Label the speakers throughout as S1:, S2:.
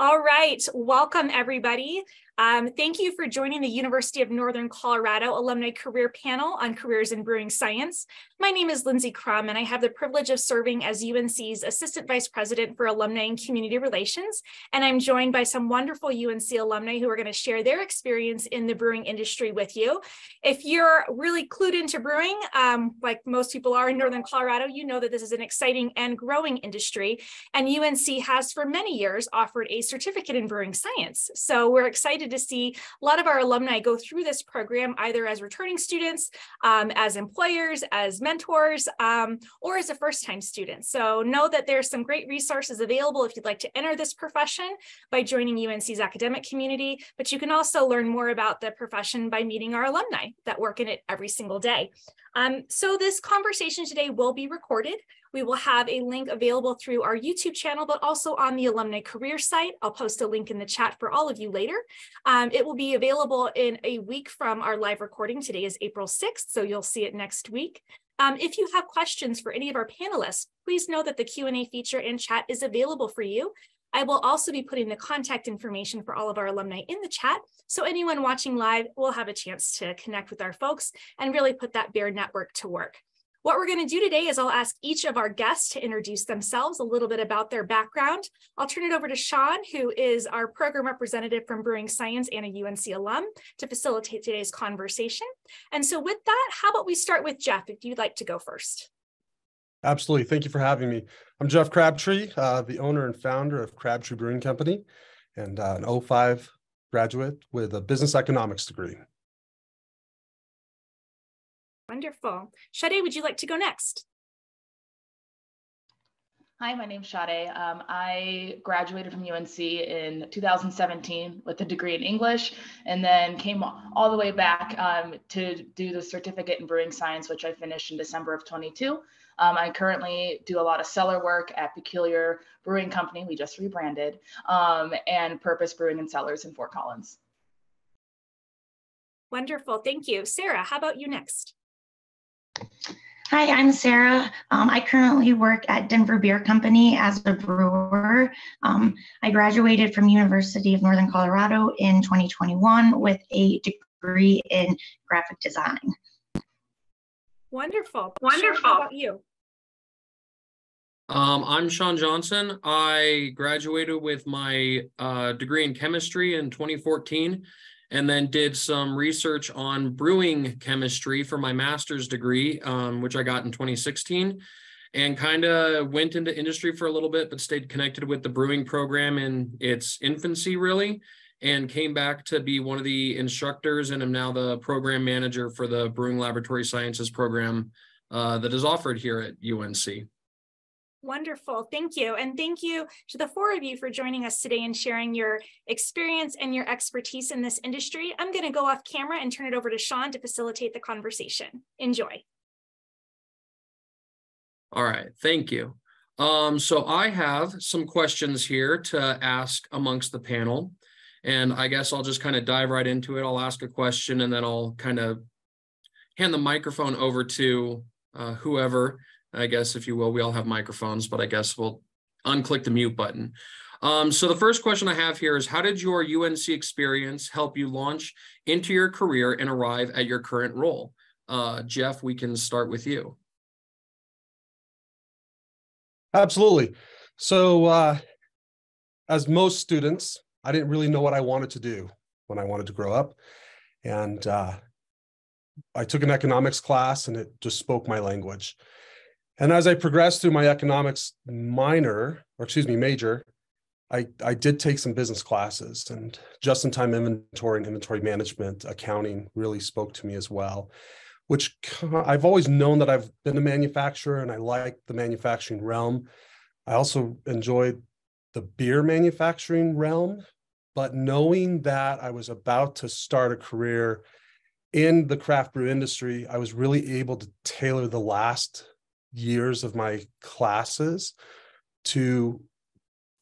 S1: All right, welcome everybody. Um, thank you for joining the University of Northern Colorado Alumni Career Panel on Careers in Brewing Science. My name is Lindsay Crum, and I have the privilege of serving as UNC's Assistant Vice President for Alumni and Community Relations. And I'm joined by some wonderful UNC alumni who are going to share their experience in the brewing industry with you. If you're really clued into brewing, um, like most people are in Northern Colorado, you know that this is an exciting and growing industry. And UNC has for many years offered a certificate in brewing science. So we're excited to see a lot of our alumni go through this program either as returning students, um, as employers, as mentors, um, or as a first-time student. So know that there's some great resources available if you'd like to enter this profession by joining UNC's academic community, but you can also learn more about the profession by meeting our alumni that work in it every single day. Um, so this conversation today will be recorded. We will have a link available through our YouTube channel, but also on the alumni career site. I'll post a link in the chat for all of you later. Um, it will be available in a week from our live recording. Today is April 6th, so you'll see it next week. Um, if you have questions for any of our panelists, please know that the Q&A feature in chat is available for you. I will also be putting the contact information for all of our alumni in the chat, so anyone watching live will have a chance to connect with our folks and really put that BEAR network to work. What we're going to do today is I'll ask each of our guests to introduce themselves, a little bit about their background. I'll turn it over to Sean, who is our program representative from Brewing Science and a UNC alum, to facilitate today's conversation. And so with that, how about we start with Jeff, if you'd like to go first.
S2: Absolutely. Thank you for having me. I'm Jeff Crabtree, uh, the owner and founder of Crabtree Brewing Company and uh, an 05 graduate with a business economics degree.
S1: Wonderful. Sade, would you like to go next?
S3: Hi, my name's Sade. Um, I graduated from UNC in 2017 with a degree in English and then came all the way back um, to do the certificate in brewing science, which I finished in December of 22. Um, I currently do a lot of cellar work at Peculiar Brewing Company, we just rebranded, um, and Purpose Brewing and Cellars in Fort Collins.
S1: Wonderful, thank you. Sarah, how about you next?
S4: Hi, I'm Sarah. Um, I currently work at Denver Beer Company as a brewer. Um, I graduated from University of Northern Colorado in 2021 with a degree in graphic design.
S1: Wonderful. Wonderful. how about you?
S5: Um, I'm Sean Johnson. I graduated with my uh, degree in chemistry in 2014 and then did some research on brewing chemistry for my master's degree, um, which I got in 2016, and kind of went into industry for a little bit, but stayed connected with the brewing program in its infancy, really, and came back to be one of the instructors and am now the program manager for the Brewing Laboratory Sciences program uh, that is offered here at UNC.
S1: Wonderful. Thank you. And thank you to the four of you for joining us today and sharing your experience and your expertise in this industry. I'm going to go off camera and turn it over to Sean to facilitate the conversation. Enjoy.
S5: All right. Thank you. Um, so I have some questions here to ask amongst the panel. And I guess I'll just kind of dive right into it. I'll ask a question and then I'll kind of hand the microphone over to uh, whoever I guess, if you will. We all have microphones, but I guess we'll unclick the mute button. Um, so the first question I have here is how did your UNC experience help you launch into your career and arrive at your current role? Uh, Jeff, we can start with you.
S2: Absolutely. So uh, as most students, I didn't really know what I wanted to do when I wanted to grow up. And uh, I took an economics class and it just spoke my language. And as I progressed through my economics minor, or excuse me, major, I, I did take some business classes and just in time inventory and inventory management accounting really spoke to me as well, which I've always known that I've been a manufacturer and I like the manufacturing realm. I also enjoyed the beer manufacturing realm, but knowing that I was about to start a career in the craft brew industry, I was really able to tailor the last years of my classes to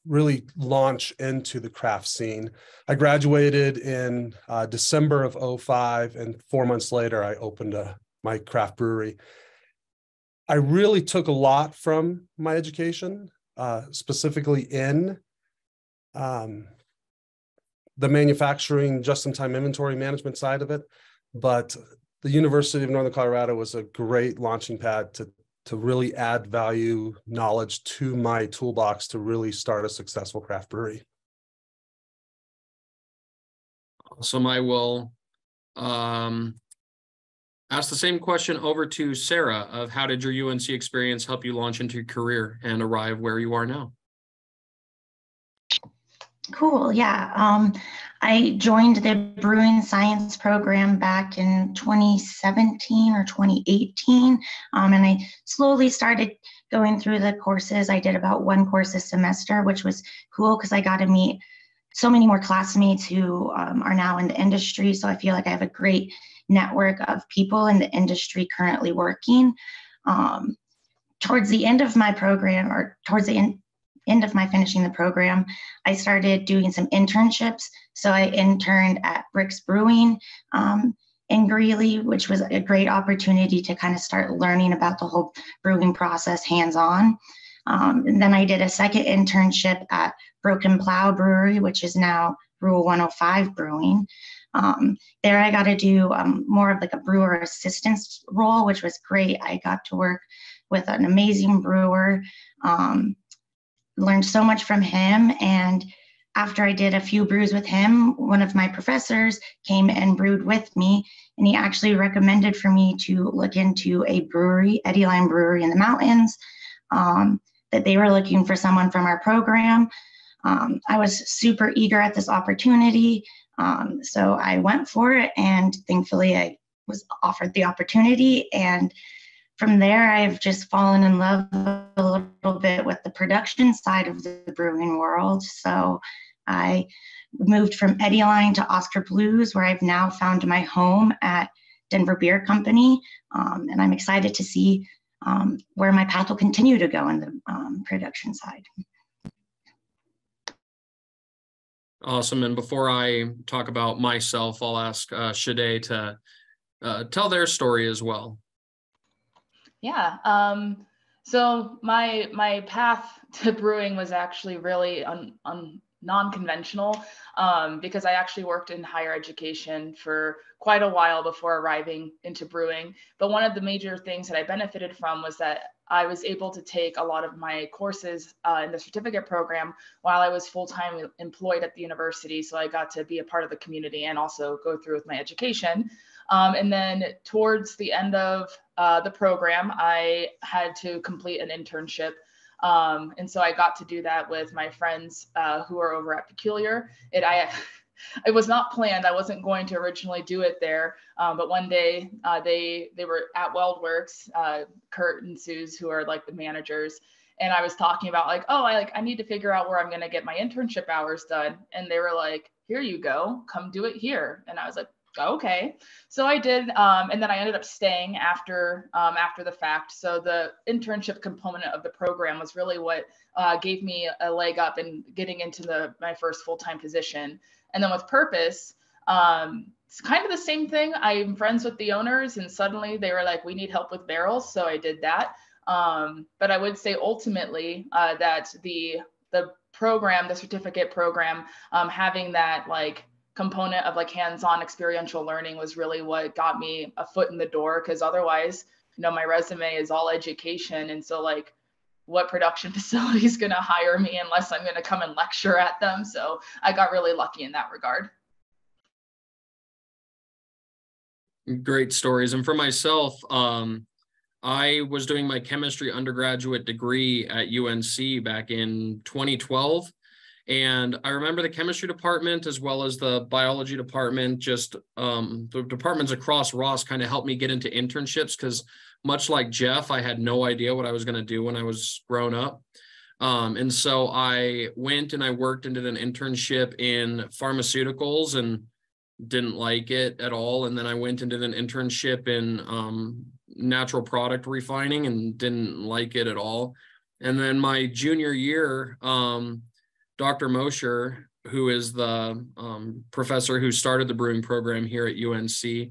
S2: really launch into the craft scene. I graduated in uh, December of 05 and four months later I opened a, my craft brewery. I really took a lot from my education, uh, specifically in um, the manufacturing just-in-time inventory management side of it, but the University of Northern Colorado was a great launching pad to to really add value knowledge to my toolbox to really start a successful craft brewery.
S5: Awesome. I will um, ask the same question over to Sarah of how did your UNC experience help you launch into your career and arrive where you are now?
S4: Cool. Yeah. Um, I joined the brewing science program back in 2017 or 2018. Um, and I slowly started going through the courses. I did about one course a semester, which was cool because I got to meet so many more classmates who um, are now in the industry. So I feel like I have a great network of people in the industry currently working. Um, towards the end of my program, or towards the end, end of my finishing the program, I started doing some internships. So I interned at Brix Brewing um, in Greeley, which was a great opportunity to kind of start learning about the whole brewing process hands on. Um, and then I did a second internship at Broken Plow Brewery, which is now Rule 105 Brewing. Um, there I got to do um, more of like a brewer assistance role, which was great. I got to work with an amazing brewer. Um, learned so much from him. And after I did a few brews with him, one of my professors came and brewed with me. And he actually recommended for me to look into a brewery, Eddyline Brewery in the mountains, um, that they were looking for someone from our program. Um, I was super eager at this opportunity. Um, so I went for it, and thankfully, I was offered the opportunity. And from there, I've just fallen in love a little bit with the production side of the brewing world. So I moved from Eddyline to Oskar Blues, where I've now found my home at Denver Beer Company. Um, and I'm excited to see um, where my path will continue to go in the um, production side.
S5: Awesome. And before I talk about myself, I'll ask uh, Sade to uh, tell their story as well.
S3: Yeah. Um, so my my path to brewing was actually really un, un, non-conventional um, because I actually worked in higher education for quite a while before arriving into brewing. But one of the major things that I benefited from was that I was able to take a lot of my courses uh, in the certificate program while I was full-time employed at the university. So I got to be a part of the community and also go through with my education. Um, and then towards the end of uh, the program, I had to complete an internship. Um, and so I got to do that with my friends uh, who are over at Peculiar. It I it was not planned. I wasn't going to originally do it there, um, but one day uh, they they were at WeldWerks, uh, Kurt and Suze, who are like the managers, and I was talking about like, oh, I like I need to figure out where I'm gonna get my internship hours done, and they were like, here you go, come do it here, and I was like, okay. So i did um, and then i ended up staying after um, after the fact. So the internship component of the program was really what uh, gave me a leg up in getting into the my first full-time position. And then with purpose um, it's kind of the same thing. I'm friends with the owners and suddenly they were like we need help with barrels. So i did that. Um, but i would say ultimately uh, that the the program the certificate program um, having that like component of like hands-on experiential learning was really what got me a foot in the door because otherwise you know my resume is all education. And so like what production facility is going to hire me unless i'm going to come and lecture at them? So i got really lucky in that regard.
S5: Great stories. And for myself um i was doing my chemistry undergraduate degree at unc back in 2012 and I remember the chemistry department as well as the biology department, just um, the departments across Ross kind of helped me get into internships because much like Jeff, I had no idea what I was going to do when I was grown up. Um, and so I went and I worked and did an internship in pharmaceuticals and didn't like it at all. And then I went and did an internship in um, natural product refining and didn't like it at all. And then my junior year, um, Dr. Mosher, who is the um, professor who started the brewing program here at UNC,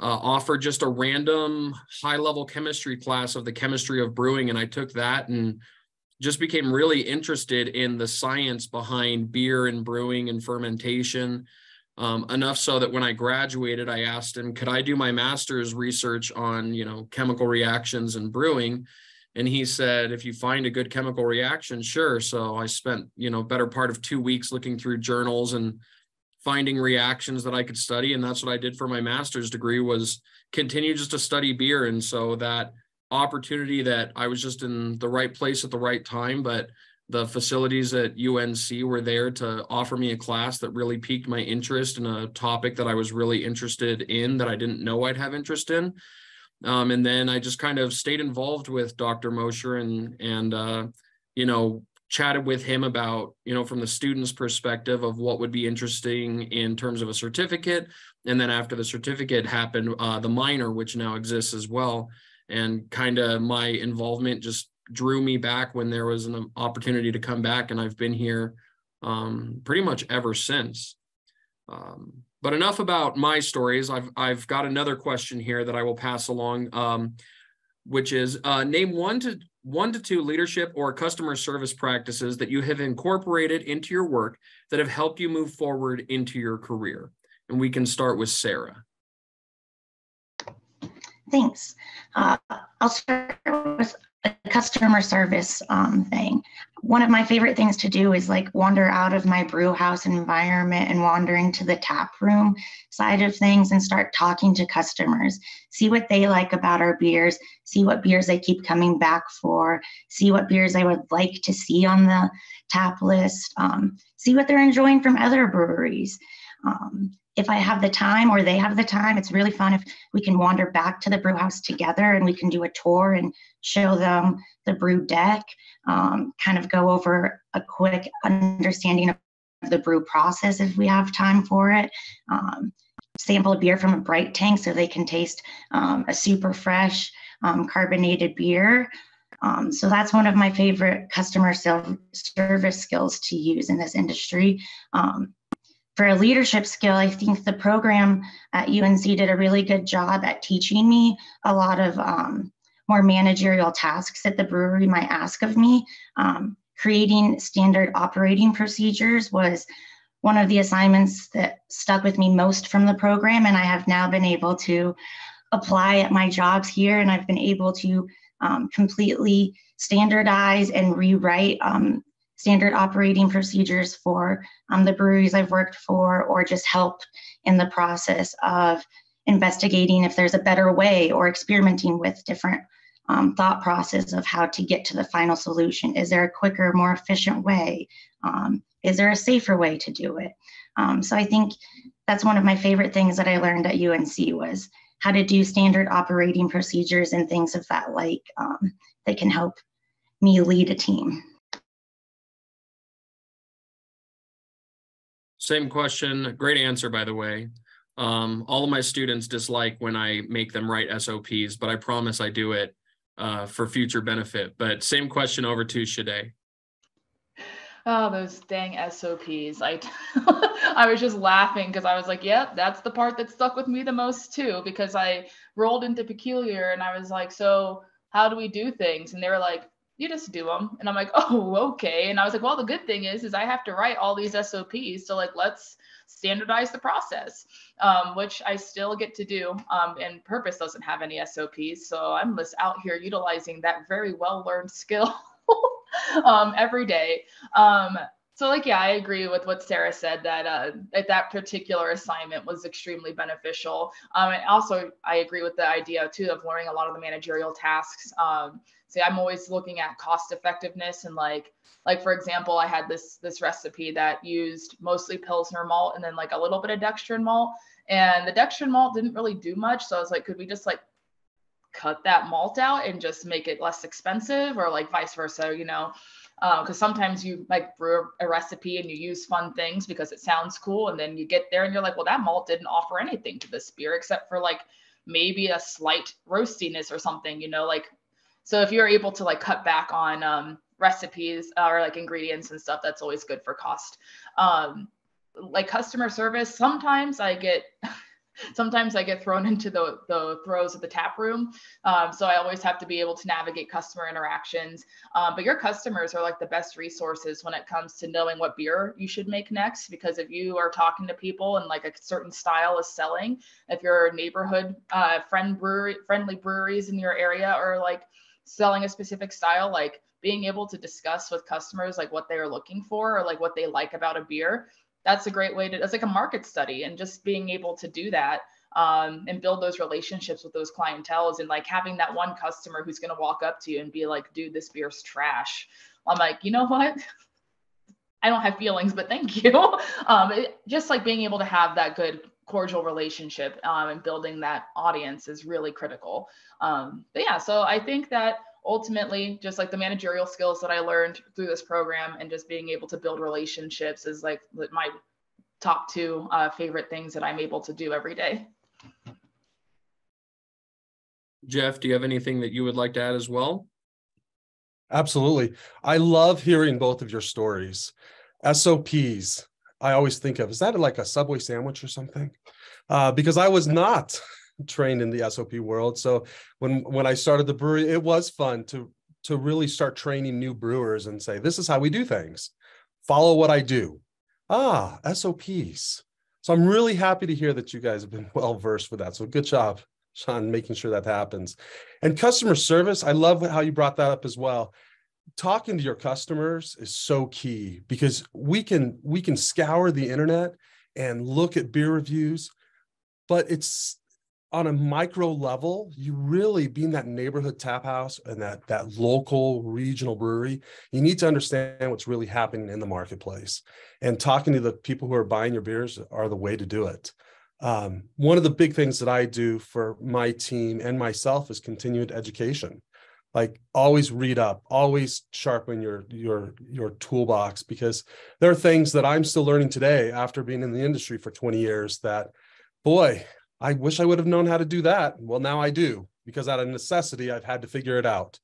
S5: uh, offered just a random high level chemistry class of the chemistry of brewing. And I took that and just became really interested in the science behind beer and brewing and fermentation. Um, enough so that when I graduated, I asked him, could I do my master's research on, you know, chemical reactions and brewing? And he said, if you find a good chemical reaction, sure. So I spent, you know, better part of two weeks looking through journals and finding reactions that I could study. And that's what I did for my master's degree was continue just to study beer. And so that opportunity that I was just in the right place at the right time, but the facilities at UNC were there to offer me a class that really piqued my interest in a topic that I was really interested in that I didn't know I'd have interest in. Um, and then I just kind of stayed involved with Dr. Mosher and and uh, you know chatted with him about you know from the student's perspective of what would be interesting in terms of a certificate, and then after the certificate happened, uh, the minor which now exists as well and kind of my involvement just drew me back when there was an opportunity to come back and i've been here um, pretty much ever since um, but enough about my stories. I've i've got another question here that i will pass along um, which is uh, name one to one to two leadership or customer service practices that you have incorporated into your work that have helped you move forward into your career. And we can start with sarah.
S4: Thanks. Uh, I'll start with a customer service um, thing. One of my favorite things to do is like wander out of my brew house environment and wandering to the tap room side of things and start talking to customers, see what they like about our beers, see what beers they keep coming back for, see what beers I would like to see on the tap list, um, see what they're enjoying from other breweries. Um, if I have the time or they have the time, it's really fun if we can wander back to the brew house together and we can do a tour and show them the brew deck, um, kind of go over a quick understanding of the brew process if we have time for it. Um, sample a beer from a bright tank so they can taste um, a super fresh um, carbonated beer. Um, so that's one of my favorite customer service skills to use in this industry. Um, for a leadership skill, I think the program at UNC did a really good job at teaching me a lot of um, more managerial tasks that the brewery might ask of me. Um, creating standard operating procedures was one of the assignments that stuck with me most from the program, and I have now been able to apply at my jobs here, and I've been able to um, completely standardize and rewrite um, standard operating procedures for um, the breweries I've worked for, or just help in the process of investigating if there's a better way or experimenting with different um, thought process of how to get to the final solution. Is there a quicker, more efficient way? Um, is there a safer way to do it? Um, so I think that's one of my favorite things that I learned at UNC was how to do standard operating procedures and things of that like um, that can help me lead a team.
S5: Same question. Great answer, by the way. Um, all of my students dislike when I make them write SOPs, but I promise I do it uh, for future benefit. But same question over to Sade.
S3: Oh, those dang SOPs. I I was just laughing because I was like, yep, that's the part that stuck with me the most too, because I rolled into peculiar and I was like, so how do we do things? And they were like, you just do them. And I'm like, oh, okay. And I was like, well, the good thing is, is I have to write all these SOPs. So like, let's standardize the process, um, which I still get to do. Um, and Purpose doesn't have any SOPs. So I'm just out here utilizing that very well learned skill um, every day. Um, so like yeah i agree with what sarah said that uh, that, that particular assignment was extremely beneficial um, and also i agree with the idea too of learning a lot of the managerial tasks see i'm always looking at cost effectiveness and like like for example i had this this recipe that used mostly pilsner malt and then like a little bit of dextrin malt and the dextrin malt didn't really do much so i was like could we just like cut that malt out and just make it less expensive or like vice versa you know? Because uh, sometimes you like brew a recipe and you use fun things because it sounds cool and then you get there and you're like well that malt didn't offer anything to this beer except for like maybe a slight roastiness or something you know? Like so if you're able to like cut back on um, recipes uh, or like ingredients and stuff that's always good for cost um, like customer service sometimes i get sometimes I get thrown into the, the throes of the tap room. Um, so I always have to be able to navigate customer interactions. Um, but your customers are like the best resources when it comes to knowing what beer you should make next. Because if you are talking to people and like a certain style is selling, if your neighborhood uh, friend brewery, friendly breweries in your area are like selling a specific style, like being able to discuss with customers like what they're looking for or like what they like about a beer that's a great way to it's like a market study and just being able to do that um, and build those relationships with those clientels and like having that one customer who's going to walk up to you and be like dude this beer's trash. I'm like you know what? I don't have feelings but thank you. Um, it, just like being able to have that good cordial relationship um, and building that audience is really critical. Um, but yeah so i think that ultimately just like the managerial skills that i learned through this program and just being able to build relationships is like my top two uh, favorite things that i'm able to do every day.
S5: Jeff do you have anything that you would like to add as well?
S2: Absolutely. I love hearing both of your stories. Sops i always think of is that like a subway sandwich or something uh, because i was not trained in the SOP world. So when when I started the brewery, it was fun to to really start training new brewers and say, this is how we do things. Follow what I do. Ah, SOPs. So I'm really happy to hear that you guys have been well versed with that. So good job, Sean, making sure that happens. And customer service, I love how you brought that up as well. Talking to your customers is so key because we can we can scour the internet and look at beer reviews, but it's on a micro level, you really being that neighborhood tap house and that that local regional brewery, you need to understand what's really happening in the marketplace. And talking to the people who are buying your beers are the way to do it. Um, one of the big things that I do for my team and myself is continued education. Like always read up, always sharpen your your your toolbox because there are things that I'm still learning today after being in the industry for 20 years that boy, I wish I would have known how to do that. Well, now I do because out of necessity, I've had to figure it out.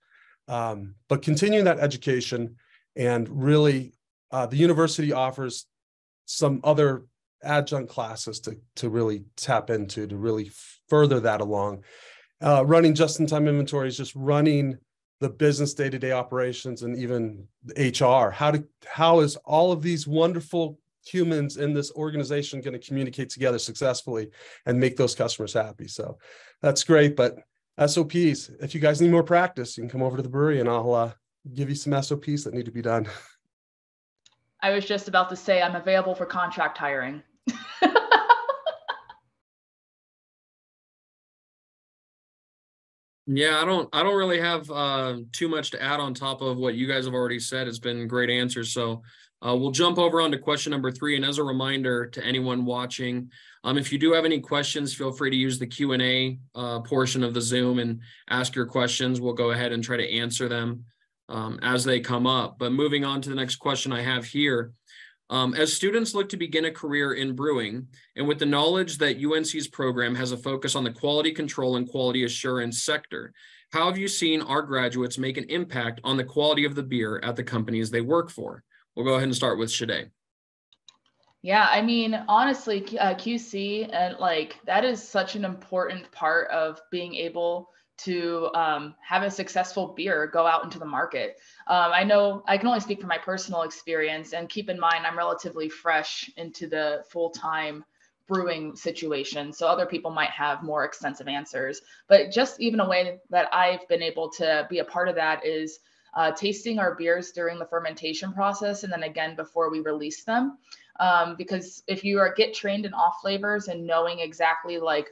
S2: Um, but continuing that education and really, uh, the university offers some other adjunct classes to, to really tap into to really further that along. Uh, running just-in-time inventories, just running the business day-to-day operations and even HR. How to how is all of these wonderful humans in this organization going to communicate together successfully and make those customers happy. So that's great. But SOPs, if you guys need more practice, you can come over to the brewery and I'll uh, give you some SOPs that need to be done.
S3: I was just about to say I'm available for contract hiring.
S5: Yeah, I don't I don't really have uh, too much to add on top of what you guys have already said. It's been great answers. So uh, we'll jump over on to question number three. And as a reminder to anyone watching, um, if you do have any questions, feel free to use the Q&A uh, portion of the Zoom and ask your questions. We'll go ahead and try to answer them um, as they come up. But moving on to the next question I have here. Um, as students look to begin a career in brewing, and with the knowledge that UNC's program has a focus on the quality control and quality assurance sector, how have you seen our graduates make an impact on the quality of the beer at the companies they work for? We'll go ahead and start with Sade.
S3: Yeah, I mean, honestly, uh, QC and like that is such an important part of being able to um, have a successful beer go out into the market. Um, I know I can only speak from my personal experience, and keep in mind I'm relatively fresh into the full time brewing situation. So other people might have more extensive answers. But just even a way that I've been able to be a part of that is uh, tasting our beers during the fermentation process and then again before we release them. Um, because if you are get trained in off flavors and knowing exactly like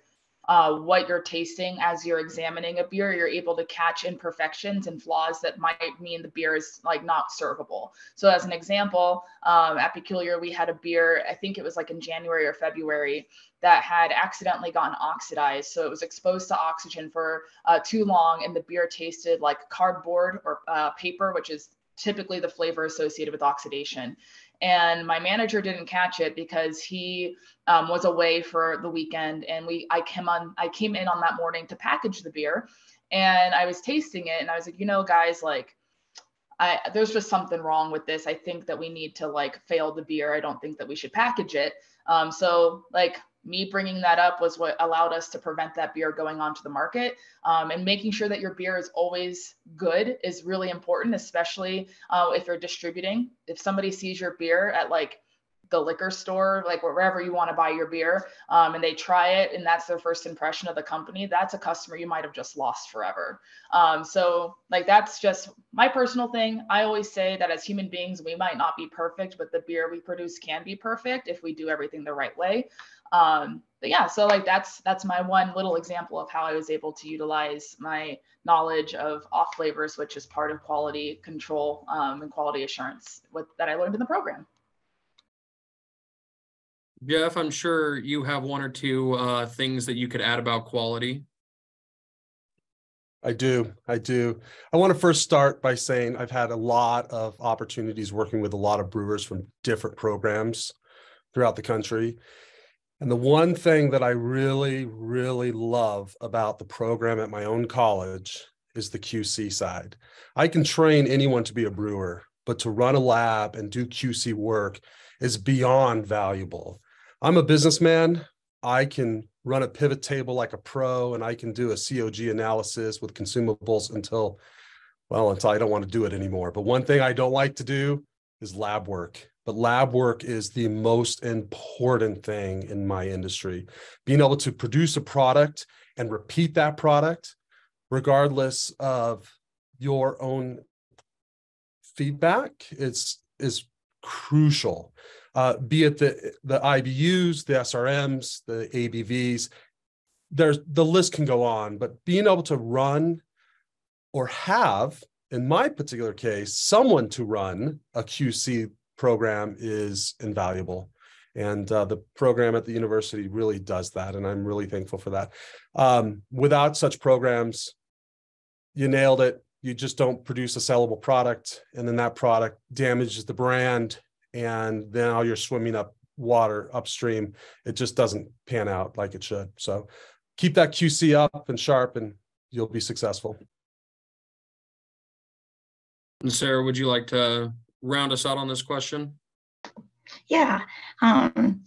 S3: uh, what you're tasting as you're examining a beer, you're able to catch imperfections and flaws that might mean the beer is like not servable. So, as an example, um, at Peculiar, we had a beer, I think it was like in January or February, that had accidentally gotten oxidized. So, it was exposed to oxygen for uh, too long, and the beer tasted like cardboard or uh, paper, which is typically the flavor associated with oxidation and my manager didn't catch it because he um, was away for the weekend and we i came on i came in on that morning to package the beer and i was tasting it and i was like you know guys like I, there's just something wrong with this. I think that we need to like fail the beer. I don't think that we should package it. Um, so like me bringing that up was what allowed us to prevent that beer going onto the market. Um, and making sure that your beer is always good is really important, especially uh, if you're distributing. If somebody sees your beer at like the liquor store, like wherever you want to buy your beer, um, and they try it, and that's their first impression of the company, that's a customer you might have just lost forever. Um, so, like, that's just my personal thing. I always say that as human beings, we might not be perfect, but the beer we produce can be perfect if we do everything the right way. Um, but yeah, so like that's that's my one little example of how I was able to utilize my knowledge of off flavors, which is part of quality control um, and quality assurance with, that I learned in the program.
S5: Jeff, I'm sure you have one or two uh, things that you could add about quality.
S2: I do. I do. I want to first start by saying I've had a lot of opportunities working with a lot of brewers from different programs throughout the country. And the one thing that I really, really love about the program at my own college is the QC side. I can train anyone to be a brewer, but to run a lab and do QC work is beyond valuable. I'm a businessman. I can run a pivot table like a pro and I can do a COG analysis with consumables until, well, until I don't want to do it anymore. But one thing I don't like to do is lab work. But lab work is the most important thing in my industry. Being able to produce a product and repeat that product, regardless of your own feedback, is, is crucial uh, be it the the IBUs, the SRMs, the ABVs. There's the list can go on, but being able to run or have, in my particular case, someone to run a QC program is invaluable. And uh, the program at the university really does that. And I'm really thankful for that. Um, without such programs, you nailed it. You just don't produce a sellable product. And then that product damages the brand and now you're swimming up water upstream. It just doesn't pan out like it should. So keep that QC up and sharp, and you'll be successful.
S5: And Sarah, would you like to round us out on this question?
S4: Yeah. Um,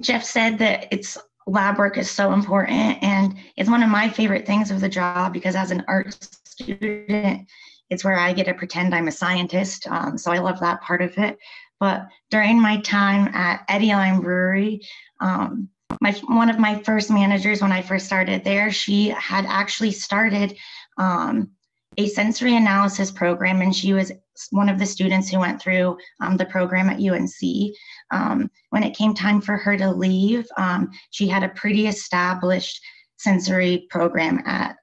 S4: Jeff said that it's lab work is so important and it's one of my favorite things of the job because as an art student it's where i get to pretend i'm a scientist um, so i love that part of it but during my time at Eddyline Brewery, um, my one of my first managers when I first started there, she had actually started um, a sensory analysis program, and she was one of the students who went through um, the program at UNC. Um, when it came time for her to leave, um, she had a pretty established sensory program at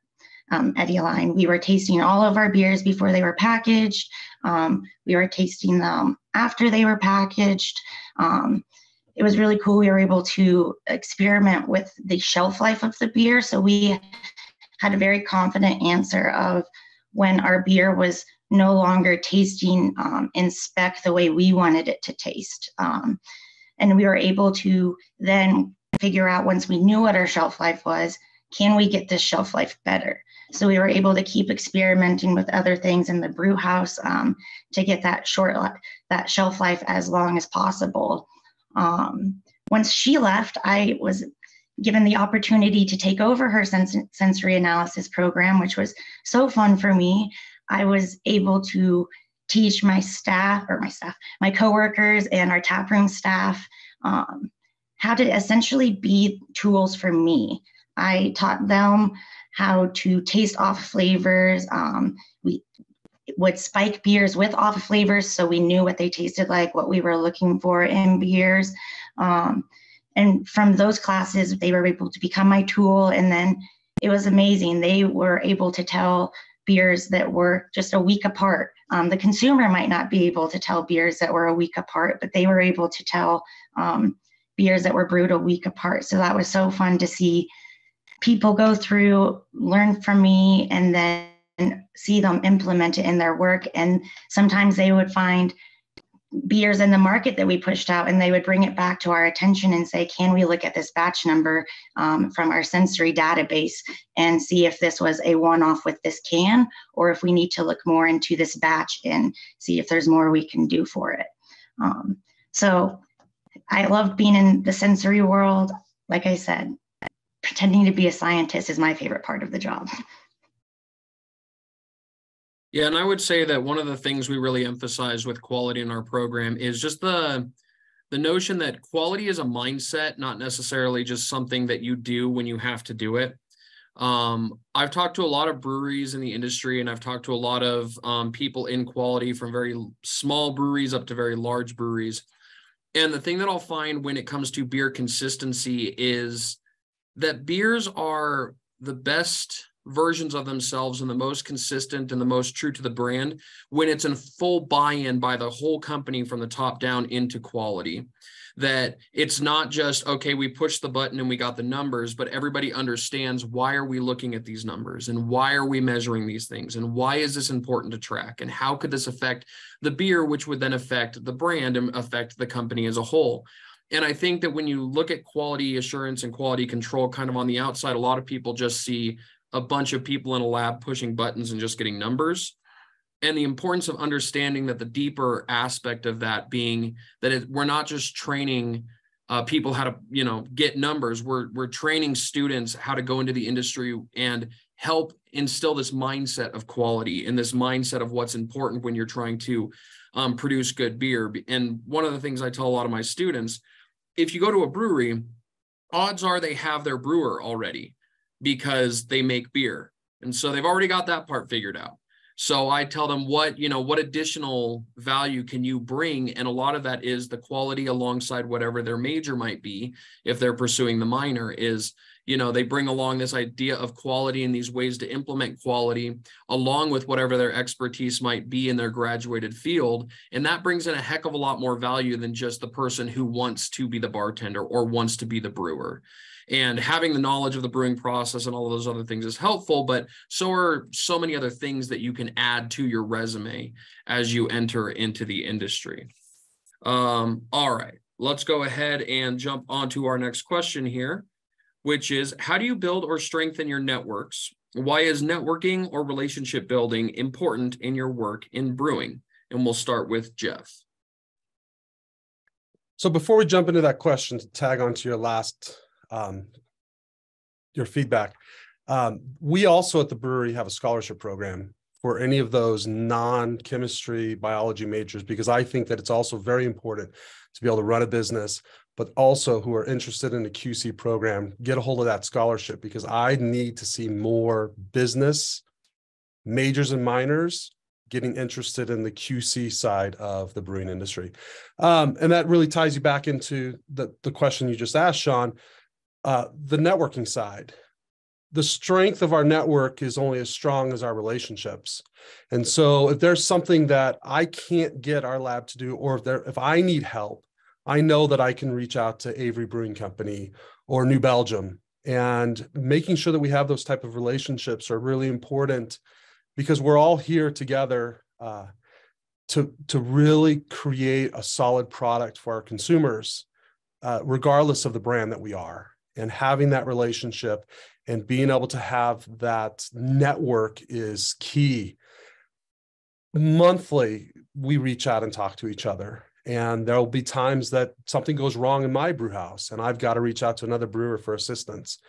S4: um, Eddyline. We were tasting all of our beers before they were packaged. Um, we were tasting them after they were packaged. Um, it was really cool. We were able to experiment with the shelf life of the beer. So we had a very confident answer of when our beer was no longer tasting um, in spec the way we wanted it to taste. Um, and we were able to then figure out once we knew what our shelf life was, can we get this shelf life better? So we were able to keep experimenting with other things in the brew house um, to get that short that shelf life as long as possible. Um, once she left, I was given the opportunity to take over her sens- sensory analysis program, which was so fun for me. I was able to teach my staff or my staff, my coworkers and our taproom staff um, how to essentially be tools for me. I taught them how to taste off flavors. Um, we would spike beers with off flavors so we knew what they tasted like, what we were looking for in beers. Um, and from those classes, they were able to become my tool. And then it was amazing. They were able to tell beers that were just a week apart. Um, the consumer might not be able to tell beers that were a week apart, but they were able to tell um, beers that were brewed a week apart. So that was so fun to see people go through, learn from me, and then see them implement it in their work. And sometimes they would find beers in the market that we pushed out and they would bring it back to our attention and say can we look at this batch number um, from our sensory database and see if this was a one-off with this can or if we need to look more into this batch and see if there's more we can do for it um, so i love being in the sensory world like I said, pretending to be a scientist is my favorite part of the job.
S5: Yeah, and I would say that one of the things we really emphasize with quality in our program is just the the notion that quality is a mindset, not necessarily just something that you do when you have to do it. Um, I've talked to a lot of breweries in the industry, and I've talked to a lot of um, people in quality from very small breweries up to very large breweries. And the thing that I'll find when it comes to beer consistency is that beers are the best versions of themselves and the most consistent and the most true to the brand when it's in full buy-in by the whole company from the top down into quality. That it's not just okay we pushed the button and we got the numbers but everybody understands why are we looking at these numbers and why are we measuring these things and why is this important to track and how could this affect the beer which would then affect the brand and affect the company as a whole. And i think that when you look at quality assurance and quality control kind of on the outside a lot of people just see a bunch of people in a lab pushing buttons and just getting numbers. And the importance of understanding that the deeper aspect of that being that it, we're not just training uh, people how to you know get numbers. We're we're training students how to go into the industry and help instill this mindset of quality and this mindset of what's important when you're trying to um, produce good beer. And one of the things i tell a lot of my students if you go to a brewery odds are they have their brewer already because they make beer and so they've already got that part figured out so I tell them what, you know, what additional value can you bring? And a lot of that is the quality alongside whatever their major might be. If they're pursuing the minor is, you know, they bring along this idea of quality and these ways to implement quality along with whatever their expertise might be in their graduated field. And that brings in a heck of a lot more value than just the person who wants to be the bartender or wants to be the brewer and having the knowledge of the brewing process and all of those other things is helpful but so are so many other things that you can add to your resume as you enter into the industry. Um, all right let's go ahead and jump on to our next question here which is how do you build or strengthen your networks? Why is networking or relationship building important in your work in brewing? And we'll start with jeff.
S2: So before we jump into that question to tag on to your last um, your feedback. Um, we also at the brewery have a scholarship program for any of those non-chemistry biology majors because I think that it's also very important to be able to run a business, but also who are interested in a QC program, get a hold of that scholarship because I need to see more business majors and minors getting interested in the QC side of the brewing industry. Um, and that really ties you back into the, the question you just asked, Sean. Uh, the networking side, the strength of our network is only as strong as our relationships. And so if there's something that I can't get our lab to do, or if there if I need help, I know that I can reach out to Avery Brewing Company or New Belgium. And making sure that we have those type of relationships are really important because we're all here together uh, to, to really create a solid product for our consumers, uh, regardless of the brand that we are and having that relationship and being able to have that network is key. Monthly, we reach out and talk to each other. And there'll be times that something goes wrong in my brew house and I've got to reach out to another brewer for assistance.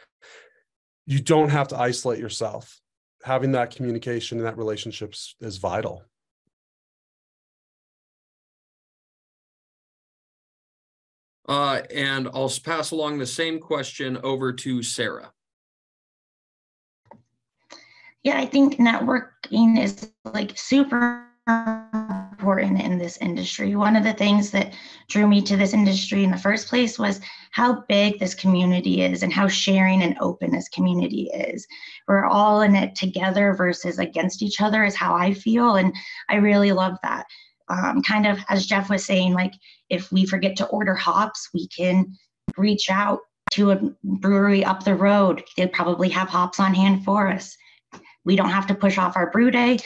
S2: You don't have to isolate yourself. Having that communication and that relationships is vital.
S5: Uh, and I'll pass along the same question over to Sarah.
S4: Yeah, I think networking is like super important in this industry. One of the things that drew me to this industry in the first place was how big this community is and how sharing and open this community is. We're all in it together versus against each other, is how I feel. And I really love that um, kind of as Jeff was saying, like if we forget to order hops, we can reach out to a brewery up the road. They probably have hops on hand for us. We don't have to push off our brew day.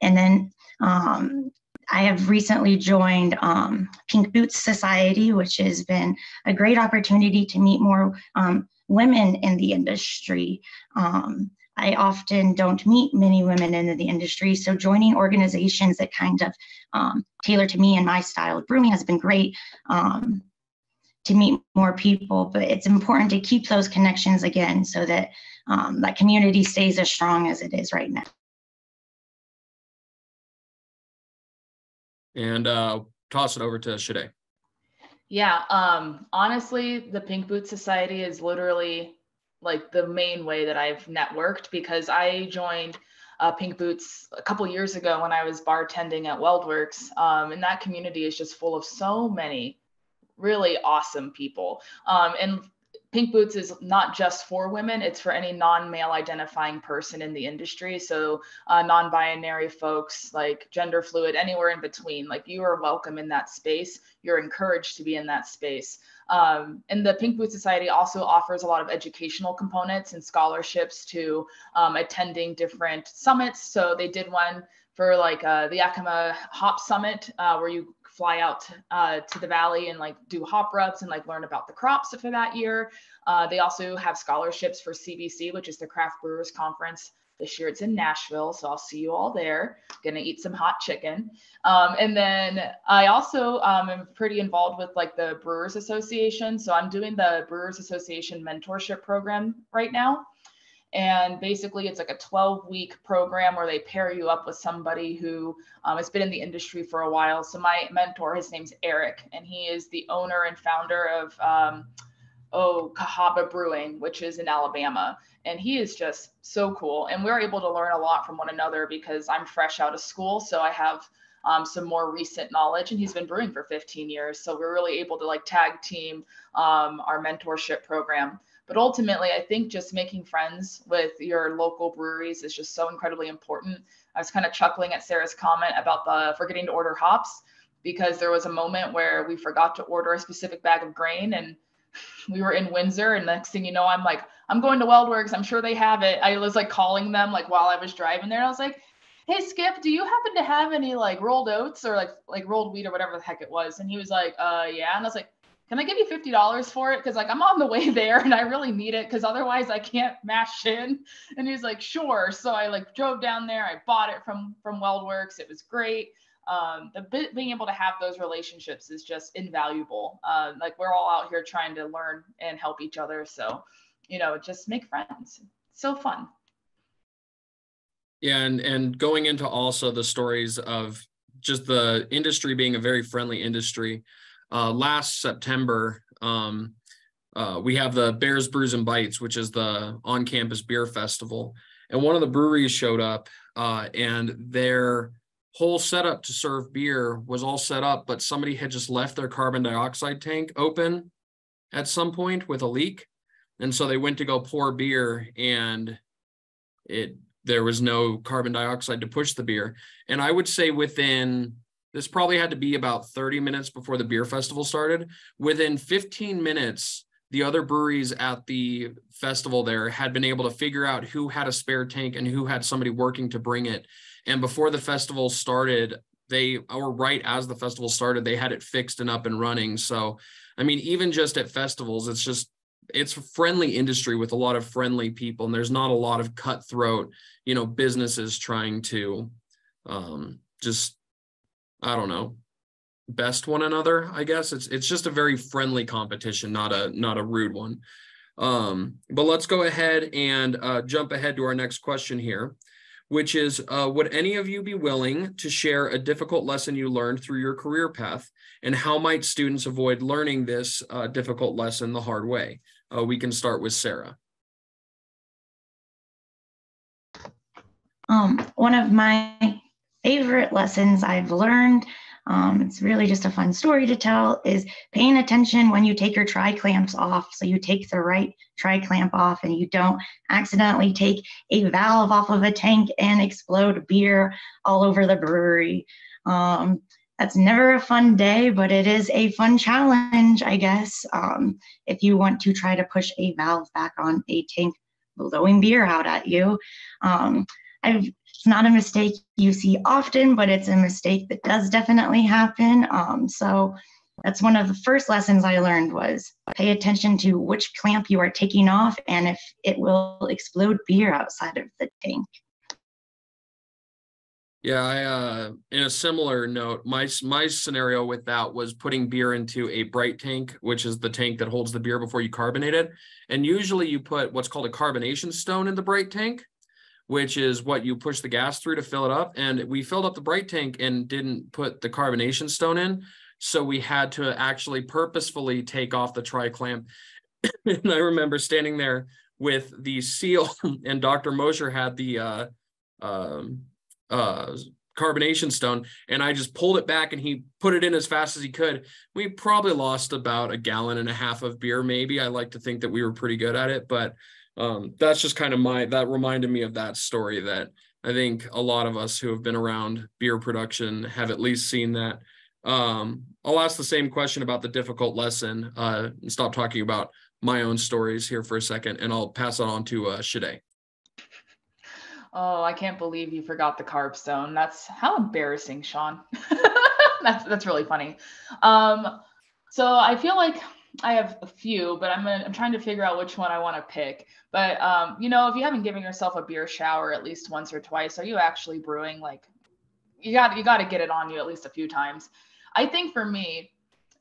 S4: And then um, I have recently joined um, Pink Boots Society, which has been a great opportunity to meet more um, women in the industry. Um, I often don't meet many women in the industry. So joining organizations that kind of um, tailor to me and my style of brewing has been great um, to meet more people, but it's important to keep those connections again so that um, that community stays as strong as it is right now.
S5: And uh, toss it over to Sade.
S3: Yeah, um, honestly, the Pink Boot Society is literally like the main way that I've networked because I joined uh, Pink Boots a couple years ago when I was bartending at WeldWorks. Um, and that community is just full of so many really awesome people. Um, and Pink Boots is not just for women, it's for any non male identifying person in the industry. So, uh, non binary folks, like gender fluid, anywhere in between, like you are welcome in that space. You're encouraged to be in that space. Um, and the Pink Boots Society also offers a lot of educational components and scholarships to um, attending different summits. So, they did one for like uh, the Yakima Hop Summit, uh, where you fly out uh, to the valley and like do hop rubs and like learn about the crops for that year. Uh, they also have scholarships for CBC, which is the Craft Brewers Conference. This year it's in Nashville, so I'll see you all there. Gonna eat some hot chicken. Um, and then I also um, am pretty involved with like the Brewers Association. So I'm doing the Brewers Association mentorship program right now. And basically, it's like a 12 week program where they pair you up with somebody who um, has been in the industry for a while. So, my mentor, his name's Eric, and he is the owner and founder of, um, oh, Cahaba Brewing, which is in Alabama. And he is just so cool. And we're able to learn a lot from one another because I'm fresh out of school. So, I have um, some more recent knowledge and he's been brewing for 15 years so we're really able to like tag team um, our mentorship program but ultimately, I think just making friends with your local breweries is just so incredibly important. I was kind of chuckling at Sarah's comment about the forgetting to order hops because there was a moment where we forgot to order a specific bag of grain and we were in Windsor and next thing you know, I'm like, I'm going to WeldWorks. I'm sure they have it. I was like calling them like while I was driving there. I was like, hey Skip, do you happen to have any like rolled oats or like like rolled wheat or whatever the heck it was? And he was like, uh yeah. And I was like, can I give you $50 for it? Cause like I'm on the way there and I really need it because otherwise I can't mash in. And he's like, sure. So I like drove down there. I bought it from from WeldWorks. It was great. Um, the being able to have those relationships is just invaluable. Uh, like we're all out here trying to learn and help each other. So, you know, just make friends. So fun.
S5: Yeah, and and going into also the stories of just the industry being a very friendly industry uh, last September, um, uh, we have the Bears Brews and Bites, which is the on-campus beer festival, and one of the breweries showed up, uh, and their whole setup to serve beer was all set up, but somebody had just left their carbon dioxide tank open at some point with a leak, and so they went to go pour beer, and it there was no carbon dioxide to push the beer, and I would say within this probably had to be about 30 minutes before the beer festival started. Within 15 minutes, the other breweries at the festival there had been able to figure out who had a spare tank and who had somebody working to bring it. And before the festival started, they or right as the festival started, they had it fixed and up and running. So, I mean, even just at festivals, it's just it's a friendly industry with a lot of friendly people, and there's not a lot of cutthroat, you know, businesses trying to um, just I don't know, best one another. I guess it's it's just a very friendly competition, not a not a rude one. Um, but let's go ahead and uh, jump ahead to our next question here, which is uh, Would any of you be willing to share a difficult lesson you learned through your career path? And how might students avoid learning this uh, difficult lesson the hard way? Uh, we can start with Sarah.
S4: Um, one of my favorite lessons I've learned. Um, it's really just a fun story to tell is paying attention when you take your tri clamps off. So you take the right tri clamp off and you don't accidentally take a valve off of a tank and explode beer all over the brewery. Um, that's never a fun day, but it is a fun challenge, I guess. Um, if you want to try to push a valve back on a tank blowing beer out at you. Um, I've it's not a mistake you see often, but it's a mistake that does definitely happen. Um, so that's one of the first lessons I learned was pay attention to which clamp you are taking off and if it will explode beer outside of the tank.
S5: Yeah, I uh in a similar note, my my scenario with that was putting beer into a bright tank, which is the tank that holds the beer before you carbonate it. And usually you put what's called a carbonation stone in the bright tank, which is what you push the gas through to fill it up. And we filled up the bright tank and didn't put the carbonation stone in. So we had to actually purposefully take off the tri clamp. and I remember standing there with the seal, and Dr. Mosher had the uh um uh carbonation stone and I just pulled it back and he put it in as fast as he could. We probably lost about a gallon and a half of beer maybe. I like to think that we were pretty good at it, but um that's just kind of my that reminded me of that story that I think a lot of us who have been around beer production have at least seen that. Um I'll ask the same question about the difficult lesson uh and stop talking about my own stories here for a second and I'll pass it on to uh Sade.
S3: Oh, I can't believe you forgot the carb stone. That's how embarrassing, Sean. that's that's really funny. Um, so I feel like I have a few, but I'm gonna, I'm trying to figure out which one I want to pick. But um, you know, if you haven't given yourself a beer shower at least once or twice, are you actually brewing? Like, you got you got to get it on you at least a few times. I think for me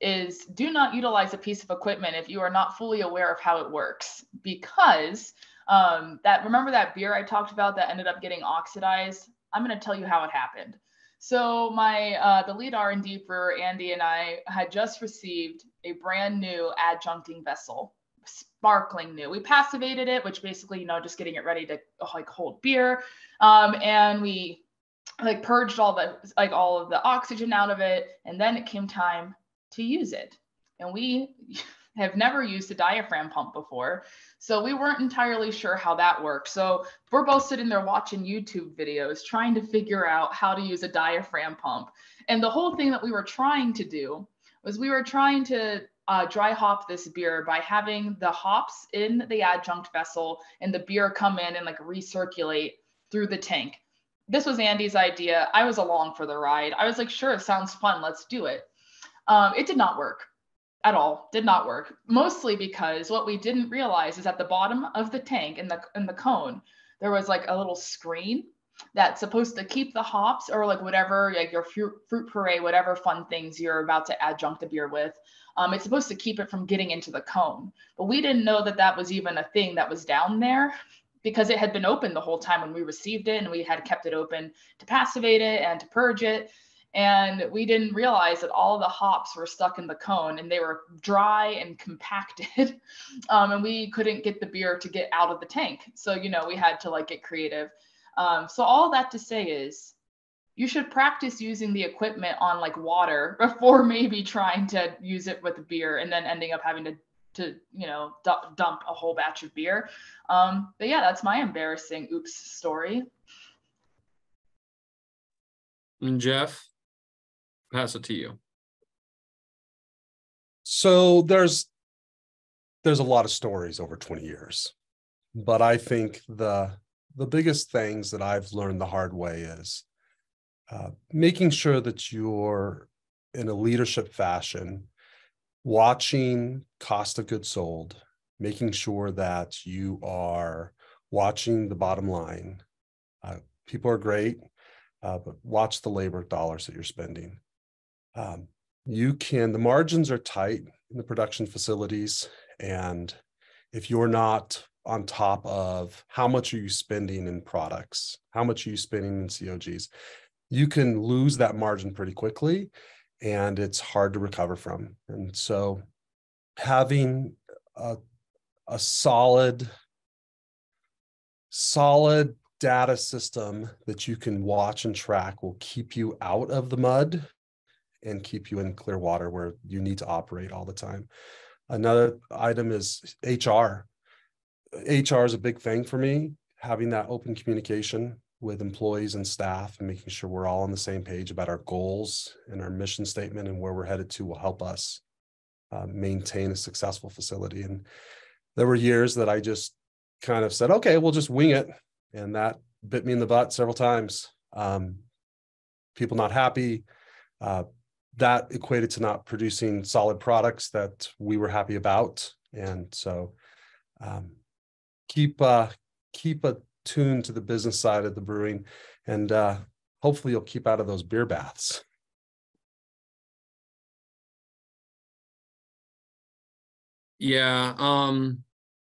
S3: is do not utilize a piece of equipment if you are not fully aware of how it works because um, that remember that beer I talked about that ended up getting oxidized? I'm going to tell you how it happened. So my uh, the lead R&D for Andy and I had just received a brand new adjuncting vessel, sparkling new. We passivated it, which basically you know just getting it ready to like hold beer, um, and we like purged all the like all of the oxygen out of it, and then it came time to use it, and we have never used a diaphragm pump before. So we weren't entirely sure how that worked. So we're both sitting there watching YouTube videos trying to figure out how to use a diaphragm pump. And the whole thing that we were trying to do was we were trying to uh, dry hop this beer by having the hops in the adjunct vessel and the beer come in and like recirculate through the tank. This was Andy's idea. I was along for the ride. I was like, sure, it sounds fun. Let's do it. Um, it did not work at all did not work mostly because what we didn't realize is at the bottom of the tank in the in the cone there was like a little screen that's supposed to keep the hops or like whatever like your fruit, fruit puree whatever fun things you're about to adjunct the beer with um, it's supposed to keep it from getting into the cone. But we didn't know that that was even a thing that was down there because it had been open the whole time when we received it and we had kept it open to passivate it and to purge it. And we didn't realize that all the hops were stuck in the cone and they were dry and compacted um, and we couldn't get the beer to get out of the tank. So you know we had to like get creative um, so all that to say is you should practice using the equipment on like water before maybe trying to use it with beer and then ending up having to to you know d- dump a whole batch of beer um, but yeah that's my embarrassing oops story
S5: and jeff pass it to you.
S2: So there's there's a lot of stories over 20 years. But I think the the biggest things that I've learned the hard way is uh, making sure that you're in a leadership fashion, watching cost of goods sold, making sure that you are watching the bottom line. Uh, people are great, uh, but watch the labor dollars that you're spending um, you can the margins are tight in the production facilities and if you're not on top of how much are you spending in products how much are you spending in cogs you can lose that margin pretty quickly and it's hard to recover from and so having a, a solid solid data system that you can watch and track will keep you out of the mud and keep you in clear water where you need to operate all the time. Another item is HR. HR is a big thing for me, having that open communication with employees and staff and making sure we're all on the same page about our goals and our mission statement and where we're headed to will help us uh, maintain a successful facility. And there were years that I just kind of said, okay, we'll just wing it. And that bit me in the butt several times. Um, people not happy, uh, that equated to not producing solid products that we were happy about. And so um, keep uh, keep attuned to the business side of the brewing and uh, hopefully you'll keep out of those beer baths.
S5: Yeah, um,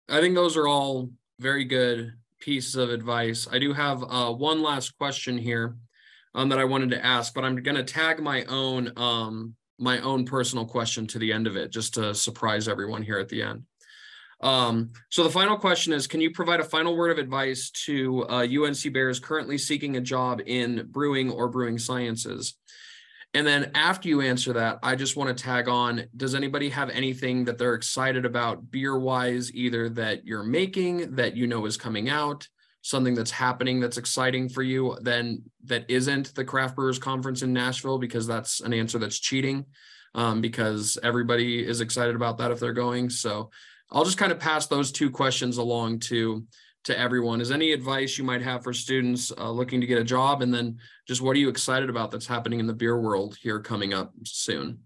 S5: I think those are all very good pieces of advice. I do have uh, one last question here um, that I wanted to ask, but I'm going to tag my own um, my own personal question to the end of it, just to surprise everyone here at the end. Um, so the final question is, can you provide a final word of advice to uh, UNC Bears currently seeking a job in brewing or brewing sciences? And then after you answer that, I just want to tag on, does anybody have anything that they're excited about beer wise, either that you're making that you know is coming out, something that's happening that's exciting for you, then that isn't the craft brewers conference in Nashville, because that's an answer that's cheating. Um, because everybody is excited about that if they're going. So I'll just kind of pass those two questions along to to everyone. Is any advice you might have for students uh, looking to get a job, and then just what are you excited about that's happening in the beer world here coming up soon?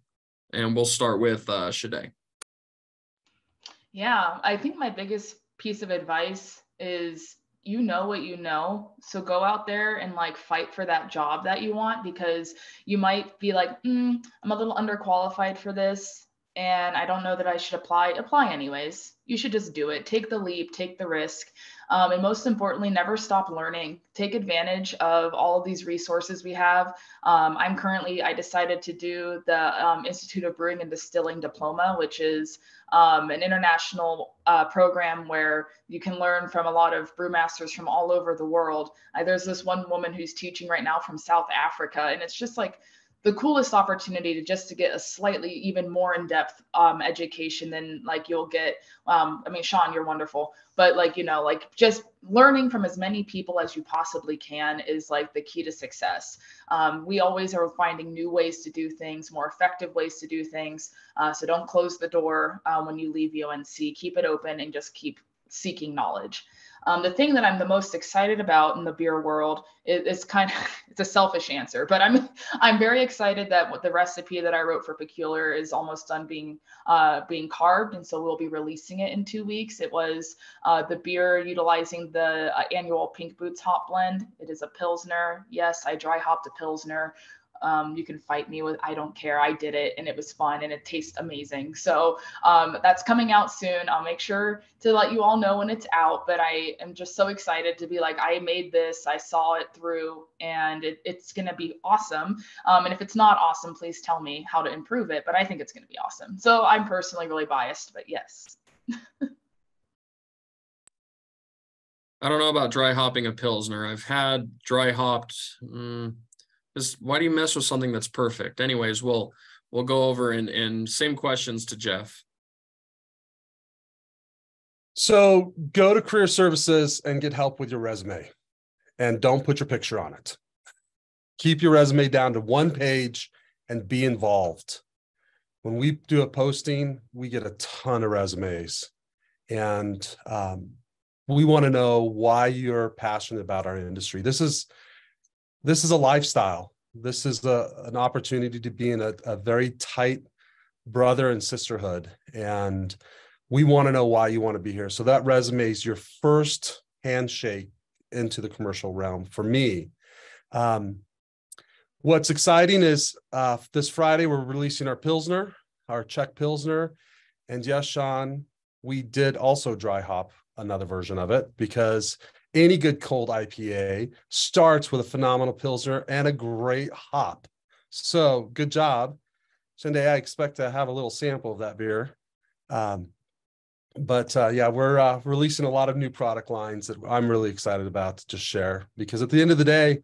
S5: And we'll start with uh, Sade.
S3: Yeah, I think my biggest piece of advice is you know what you know so go out there and like fight for that job that you want because you might be like mm, i'm a little underqualified for this and I don't know that I should apply, apply anyways. You should just do it. Take the leap, take the risk. Um, and most importantly, never stop learning. Take advantage of all of these resources we have. Um, I'm currently, I decided to do the um, Institute of Brewing and Distilling Diploma, which is um, an international uh, program where you can learn from a lot of brewmasters from all over the world. Uh, there's this one woman who's teaching right now from South Africa, and it's just like, the coolest opportunity to just to get a slightly even more in-depth um, education than like you'll get um, i mean sean you're wonderful but like you know like just learning from as many people as you possibly can is like the key to success. Um, we always are finding new ways to do things more effective ways to do things uh, so don't close the door uh, when you leave unc keep it open and just keep seeking knowledge um, the thing that I'm the most excited about in the beer world is, is, kind of it's a selfish answer, but I'm I'm very excited that the recipe that I wrote for Peculiar is almost done being uh, being carbed, and so we'll be releasing it in two weeks. It was uh, the beer utilizing the uh, annual Pink Boots hop blend. It is a pilsner. Yes, I dry hopped a pilsner um, you can fight me with I don't care. I did it and it was fun and it tastes amazing. So um, that's coming out soon. I'll make sure to let you all know when it's out. But I am just so excited to be like, I made this, I saw it through, and it, it's going to be awesome. Um, and if it's not awesome, please tell me how to improve it. But I think it's going to be awesome. So I'm personally really biased, but yes.
S5: I don't know about dry hopping a Pilsner. I've had dry hopped. Mm, why do you mess with something that's perfect? Anyways, we'll we'll go over and and same questions to Jeff.
S2: So go to career services and get help with your resume and don't put your picture on it. Keep your resume down to one page and be involved. When we do a posting, we get a ton of resumes and um, we want to know why you're passionate about our industry. This is this is a lifestyle. This is a, an opportunity to be in a, a very tight brother and sisterhood. And we want to know why you want to be here. So that resume is your first handshake into the commercial realm for me. Um, what's exciting is uh, this Friday, we're releasing our Pilsner, our Czech Pilsner. And yes, Sean, we did also dry hop another version of it because any good cold IPA starts with a phenomenal Pilsner and a great hop. So good job. Sunday, I expect to have a little sample of that beer. Um, but uh, yeah, we're uh, releasing a lot of new product lines that I'm really excited about to just share because at the end of the day,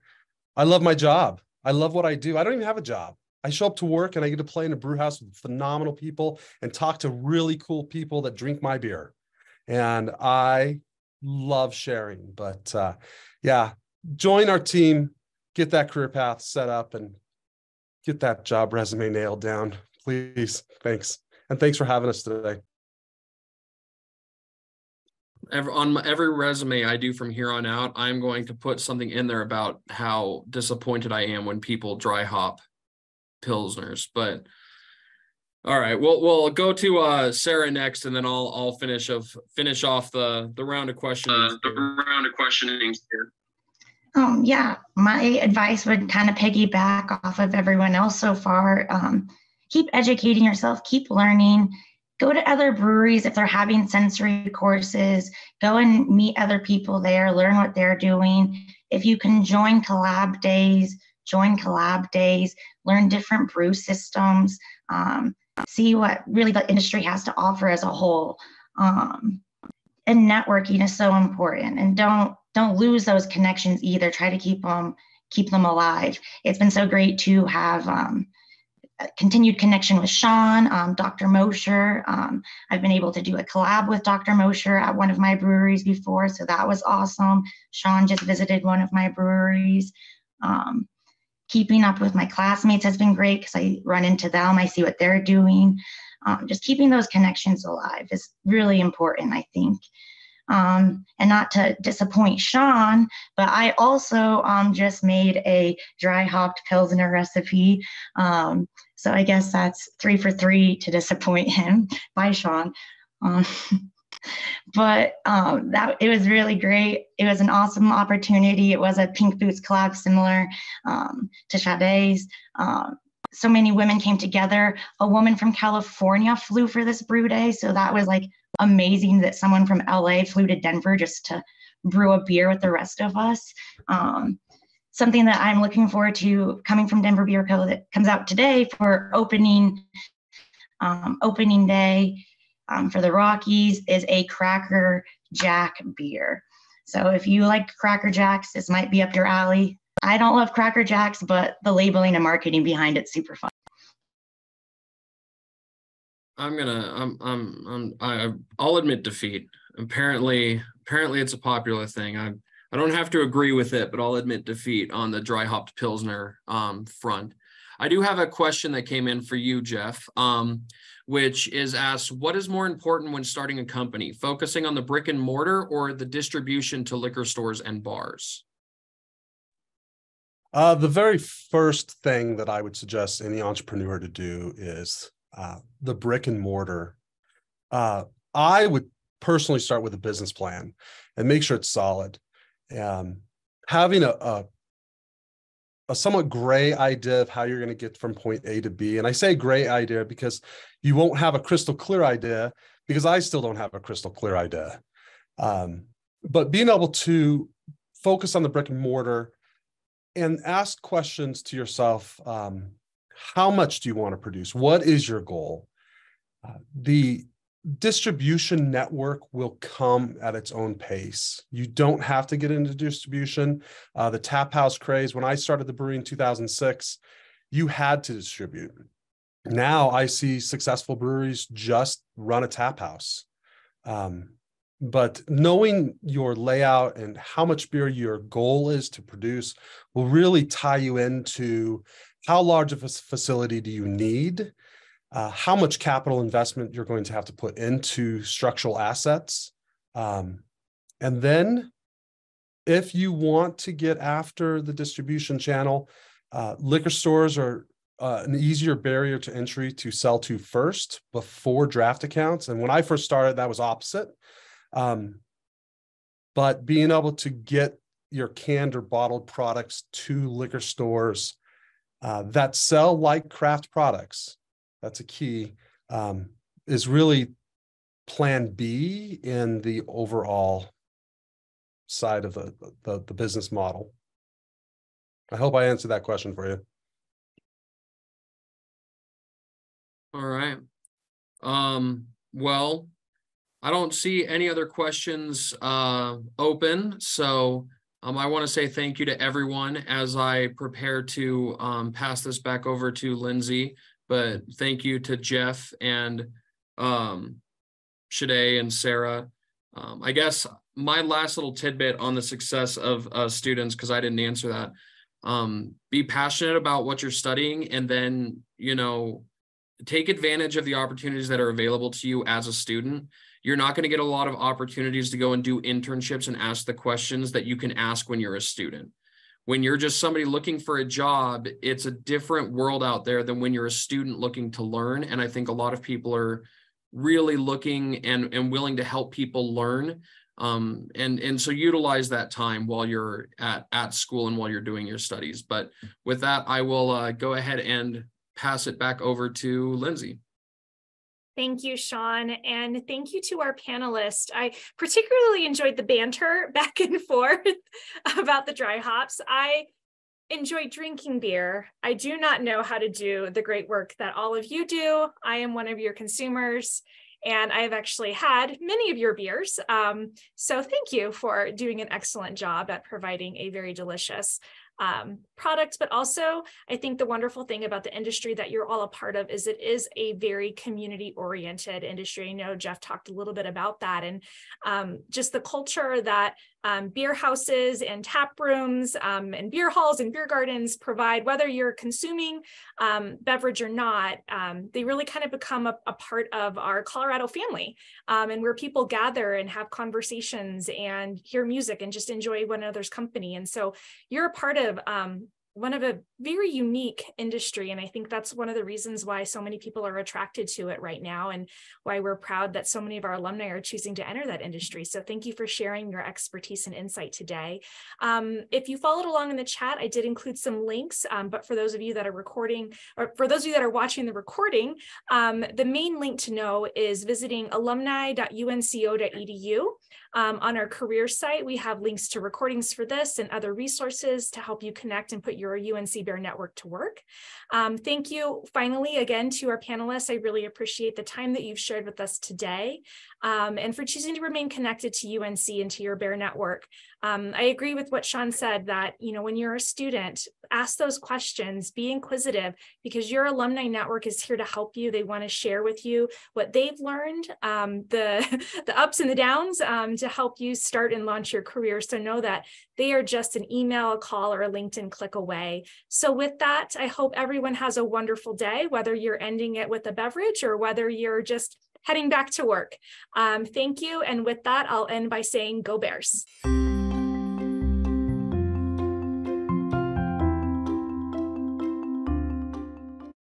S2: I love my job. I love what I do. I don't even have a job. I show up to work and I get to play in a brew house with phenomenal people and talk to really cool people that drink my beer. And I love sharing. But uh, yeah, join our team, get that career path set up, and get that job resume nailed down, please. Thanks. And thanks for having us today.
S5: Every, on my, every resume I do from here on out, I'm going to put something in there about how disappointed I am when people dry hop pilsners. But all right, we'll we'll go to uh, Sarah next, and then I'll I'll finish of finish off the the round of questioning. Uh,
S6: the round of questioning here.
S4: Um, yeah, my advice would kind of piggyback off of everyone else so far. Um, keep educating yourself, keep learning, go to other breweries if they're having sensory courses, go and meet other people there, learn what they're doing. If you can join collab days, join collab days, learn different brew systems, um, see what really the industry has to offer as a whole. Um, and networking is so important and don't don't lose those connections either try to keep them keep them alive it's been so great to have um, continued connection with Sean, um, Dr. Mosher. Um, I've been able to do a collab with Dr. Mosher at one of my breweries before, so that was awesome. Sean just visited one of my breweries. Um, keeping up with my classmates has been great because I run into them, I see what they're doing. Um, just keeping those connections alive is really important, I think. Um, and not to disappoint Sean, but I also um, just made a dry hopped Pilsner recipe. Um, so I guess that's three for three to disappoint him. Bye, Sean. Um, but um, that it was really great. It was an awesome opportunity. It was a Pink Boots collab similar um, to Sade's. Um, so many women came together. A woman from California flew for this brew day, so that was like amazing that someone from LA flew to Denver just to brew a beer with the rest of us. Um, something that I'm looking forward to coming from Denver Beer Co. that comes out today for opening um, opening day um, for the Rockies is a Cracker Jack beer. So if you like Cracker Jacks, this might be up your alley. I don't love Cracker Jacks, but the labeling and marketing behind it's super fun.
S5: I'm gonna I'm I'm I'm I, I'll admit defeat. Apparently, apparently it's a popular thing. I I don't have to agree with it, but I'll admit defeat on the dry hopped pilsner um, front. I do have a question that came in for you, Jeff, um, which is asked: What is more important when starting a company, focusing on the brick and mortar or the distribution to liquor stores and bars?
S2: Uh, the very first thing that I would suggest any entrepreneur to do is uh, the brick and mortar, uh, I would personally start with a business plan and make sure it's solid. Um, having a, a, a somewhat gray idea of how you're going to get from point A to B, and I say gray idea because you won't have a crystal clear idea because I still don't have a crystal clear idea. Um, but being able to focus on the brick and mortar and ask questions to yourself um, how much do you want to produce? What is your goal? Uh, the distribution network will come at its own pace. You don't have to get into distribution. Uh, the tap house craze, when I started the brewery in 2006, you had to distribute. Now I see successful breweries just run a tap house. Um, but knowing your layout and how much beer your goal is to produce will really tie you into how large of a facility do you need? Uh, how much capital investment you're going to have to put into structural assets? Um, and then if you want to get after the distribution channel, uh, liquor stores are uh, an easier barrier to entry to sell to first before draft accounts. And when I first started, that was opposite. Um, but being able to get your canned or bottled products to liquor stores uh, that sell like craft products, that's a key, um, is really plan B in the overall side of the, the, the business model. I hope I answered that question for you.
S5: All right. Um, well, I don't see any other questions uh, open. So um, I want to say thank you to everyone as I prepare to um, pass this back over to Lindsay. But thank you to Jeff and um, Sade and Sarah. Um, I guess my last little tidbit on the success of uh, students, because I didn't answer that, um, be passionate about what you're studying and then, you know, take advantage of the opportunities that are available to you as a student you're not going to get a lot of opportunities to go and do internships and ask the questions that you can ask when you're a student. When you're just somebody looking for a job, it's a different world out there than when you're a student looking to learn. And I think a lot of people are really looking and, and willing to help people learn um, and and so utilize that time while you're at at school and while you're doing your studies but with that i will uh, go ahead and pass it back over to lindsay
S1: Thank you, Sean. And thank you to our panelists. I particularly enjoyed the banter back and forth about the dry hops. I enjoy drinking beer. I do not know how to do the great work that all of you do. I am one of your consumers and I've actually had many of your beers. Um, so thank you for doing an excellent job at providing a very delicious um, product, but also I think the wonderful thing about the industry that you're all a part of is it is a very community oriented industry. I know Jeff talked a little bit about that and um, just the culture that um, beer houses and tap rooms um, and beer halls and beer gardens provide, whether you're consuming um, beverage or not, um, they really kind of become a, a part of our Colorado family um, and where people gather and have conversations and hear music and just enjoy one another's company. And so you're a part of um, one of a very unique industry. And I think that's one of the reasons why so many people are attracted to it right now and why we're proud that so many of our alumni are choosing to enter that industry. So thank you for sharing your expertise and insight today. Um, if you followed along in the chat, I did include some links, um, but for those of you that are recording, or for those of you that are watching the recording, um, the main link to know is visiting alumni.unco.edu. Um, on our career site, we have links to recordings for this and other resources to help you connect and put your UNC Bear Network to work. Um, thank you finally again to our panelists. I really appreciate the time that you've shared with us today um, and for choosing to remain connected to UNC and to your Bear Network. Um, I agree with what Sean said that, you know, when you're a student, ask those questions, be inquisitive because your alumni network is here to help you. They want to share with you what they've learned, um, the, the ups and the downs um, to help you start and launch your career. So know that they are just an email, a call, or a LinkedIn click away. So with that, I hope everyone has a wonderful day, whether you're ending it with a beverage or whether you're just heading back to work. Um, thank you. And with that, I'll end by saying go Bears.